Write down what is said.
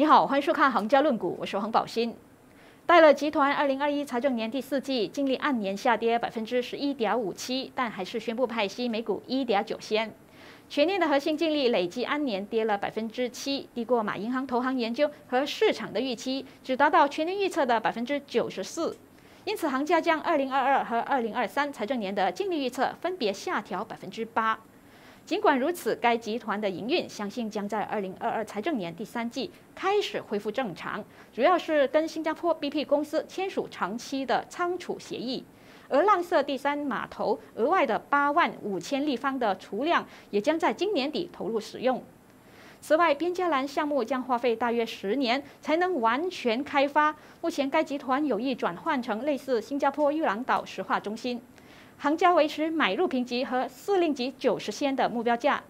你好，欢迎收看《行家论股》，我是黄宝新。戴乐集团二零二一财政年第四季净利按年下跌百分之十一点五七，但还是宣布派息每股一点九仙。全年的核心净利累计按年跌了百分之七，低过马银行投行研究和市场的预期，只达到全年预测的百分之九十四。因此，行家将二零二二和二零二三财政年的净利预测分别下调百分之八。尽管如此，该集团的营运相信将在二零二二财政年第三季开始恢复正常，主要是跟新加坡 BP 公司签署长期的仓储协议，而浪色第三码头额外的八万五千立方的储量也将在今年底投入使用。此外，边加兰项目将花费大约十年才能完全开发，目前该集团有意转换成类似新加坡玉兰岛石化中心。行家维持买入评级和四令级九十仙的目标价，